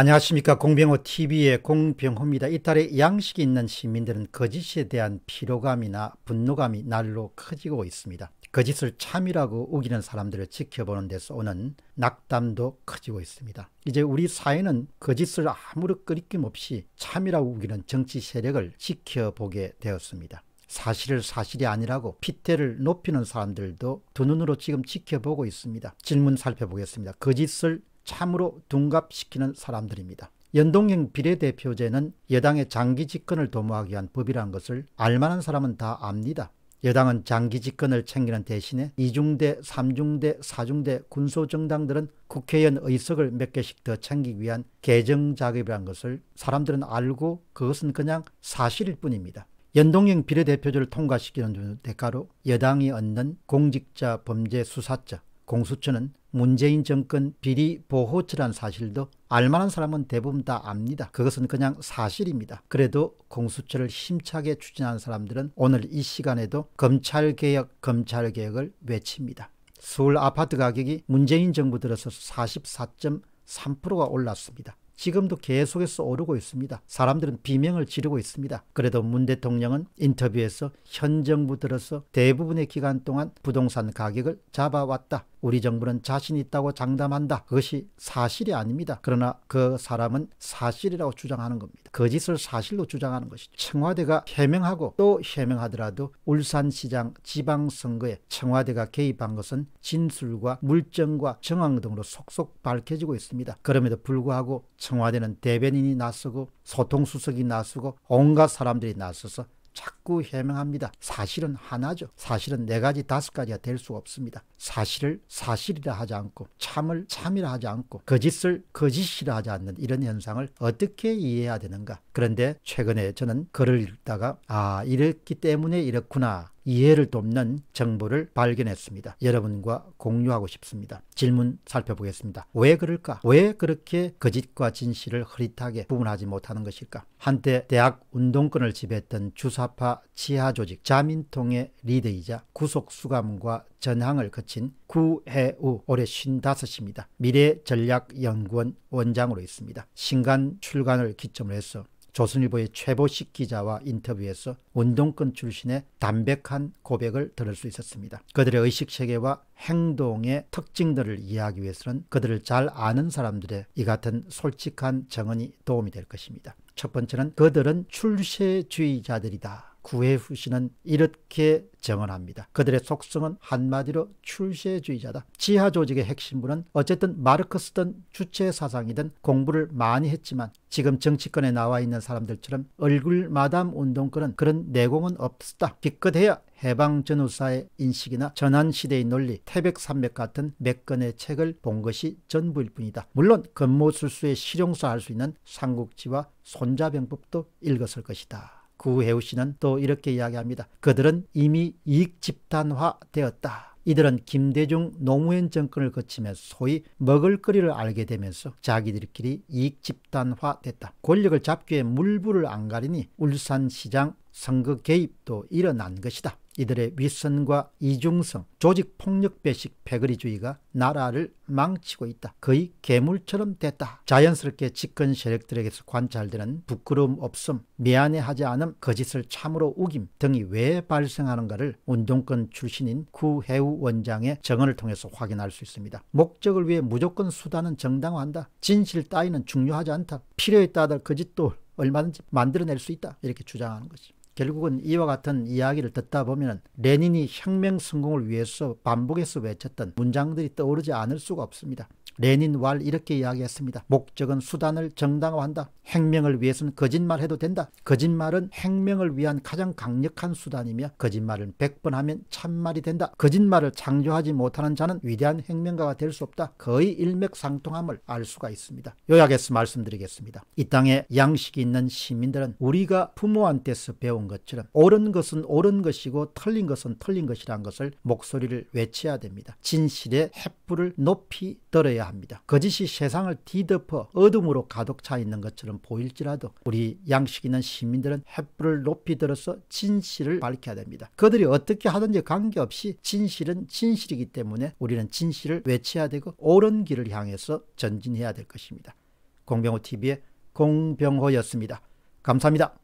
안녕하십니까 공병호 TV의 공병호입니다. 이달에 양식이 있는 시민들은 거짓에 대한 피로감이나 분노감이 날로 커지고 있습니다. 거짓을 참이라고 우기는 사람들을 지켜보는 데서 오는 낙담도 커지고 있습니다. 이제 우리 사회는 거짓을 아무런 끄리낌 없이 참이라고 우기는 정치 세력을 지켜보게 되었습니다. 사실을 사실이 아니라고 핏대를 높이는 사람들도 두 눈으로 지금 지켜보고 있습니다. 질문 살펴보겠습니다. 거짓을 참으로 둔갑시키는 사람들입니다. 연동형 비례대표제는 여당의 장기 집권을 도모하기 위한 법이라는 것을 알만한 사람은 다 압니다. 여당은 장기 집권을 챙기는 대신에 이중대, 삼중대, 사중대 군소정당들은 국회의원 의석을 몇 개씩 더 챙기기 위한 개정 작업이라는 것을 사람들은 알고 그것은 그냥 사실일 뿐입니다. 연동형 비례대표제를 통과시키는 대가로 여당이 얻는 공직자 범죄 수사자 공수처는 문재인 정권 비리 보호처란 사실도 알만한 사람은 대부분 다 압니다. 그것은 그냥 사실입니다. 그래도 공수처를 힘차게 추진하는 사람들은 오늘 이 시간에도 검찰개혁, 검찰개혁을 외칩니다. 서울 아파트 가격이 문재인 정부 들어서 44.3%가 올랐습니다. 지금도 계속해서 오르고 있습니다. 사람들은 비명을 지르고 있습니다. 그래도 문 대통령은 인터뷰에서 현 정부 들어서 대부분의 기간 동안 부동산 가격을 잡아왔다. 우리 정부는 자신 있다고 장담한다. 그것이 사실이 아닙니다. 그러나 그 사람은 사실이라고 주장하는 겁니다. 거짓을 사실로 주장하는 것이죠. 청와대가 해명하고 또 해명하더라도 울산시장 지방선거에 청와대가 개입한 것은 진술과 물증과 정황 등으로 속속 밝혀지고 있습니다. 그럼에도 불구하고 청와대는 대변인이 나서고 소통수석이 나서고 온갖 사람들이 나서서 자꾸 해명합니다. 사실은 하나죠. 사실은 네 가지, 다섯 가지가 될 수가 없습니다. 사실을 사실이라 하지 않고 참을 참이라 하지 않고 거짓을 거짓이라 하지 않는 이런 현상을 어떻게 이해해야 되는가. 그런데 최근에 저는 글을 읽다가 아 이랬기 때문에 이렇구나 이해를 돕는 정보를 발견했습니다. 여러분과 공유하고 싶습니다. 질문 살펴보겠습니다. 왜 그럴까? 왜 그렇게 거짓과 진실을 흐릿하게 구분하지 못하는 것일까? 한때 대학 운동권을 지배했던 주사파 지하 조직 자민통의 리더이자 구속 수감과 전항을 거친 구해우 올해 55입니다. 미래전략연구원 원장으로 있습니다. 신간 출간을 기점으로 해서 조선일보의 최보식 기자와 인터뷰에서 운동권 출신의 담백한 고백을 들을 수 있었습니다. 그들의 의식체계와 행동의 특징들을 이해하기 위해서는 그들을 잘 아는 사람들의 이 같은 솔직한 정언이 도움이 될 것입니다. 첫 번째는 그들은 출세주의자들이다. 구해후 씨는 이렇게 정언합니다. 그들의 속성은 한마디로 출세주의자다. 지하 조직의 핵심부는 어쨌든 마르크스든 주체 사상이든 공부를 많이 했지만 지금 정치권에 나와 있는 사람들처럼 얼굴 마담 운동권은 그런 내공은 없었다. 기껏해야 해방 전후사의 인식이나 전환시대의 논리, 태백산맥 같은 몇 건의 책을 본 것이 전부일 뿐이다. 물론 건모술수의 실용화할 수 있는 삼국지와 손자병법도 읽었을 것이다. 구혜우 씨는 또 이렇게 이야기합니다. 그들은 이미 이익 집단화 되었다. 이들은 김대중 노무현 정권을 거치면서 소위 먹을거리를 알게 되면서 자기들끼리 이익 집단화 됐다. 권력을 잡기 위해 물불을 안 가리니 울산시장 선거 개입도 일어난 것이다. 이들의 윗선과 이중성, 조직 폭력 배식 패거리주의가 나라를 망치고 있다. 거의 괴물처럼 됐다. 자연스럽게 집권 세력들에게서 관찰되는 부끄러움 없음, 미안해하지 않음, 거짓을 참으로 우김 등이 왜 발생하는가를 운동권 출신인 구해우 원장의 정언을 통해서 확인할 수 있습니다. 목적을 위해 무조건 수단은 정당화한다. 진실 따위는 중요하지 않다. 필요에 따라 거짓도 얼마든지 만들어낼 수 있다. 이렇게 주장하는 것이. 결국은 이와 같은 이야기를 듣다 보면 레닌이 혁명 성공을 위해서 반복해서 외쳤던 문장들이 떠오르지 않을 수가 없습니다. 레닌 왈 이렇게 이야기했습니다. 목적은 수단을 정당화한다. 혁명을 위해서는 거짓말해도 된다. 거짓말은 혁명을 위한 가장 강력한 수단이며 거짓말은 100번 하면 참말이 된다. 거짓말을 창조하지 못하는 자는 위대한 혁명가가 될 수 없다. 거의 일맥상통함을 알 수가 있습니다. 요약해서 말씀드리겠습니다. 이 땅에 양식이 있는 시민들은 우리가 부모한테서 배운 것처럼 옳은 것은 옳은 것이고 틀린 것은 틀린 것이라는 것을 목소리를 외쳐야 됩니다. 진실의 횃불을 높이 들어야 합니다. 거짓이 세상을 뒤덮어 어둠으로 가득 차 있는 것처럼 보일지라도 우리 양식 있는 시민들은 횃불을 높이 들어서 진실을 밝혀야 됩니다. 그들이 어떻게 하든지 관계없이 진실은 진실이기 때문에 우리는 진실을 외쳐야 되고 옳은 길을 향해서 전진해야 될 것입니다. 공병호 TV의 공병호였습니다. 감사합니다.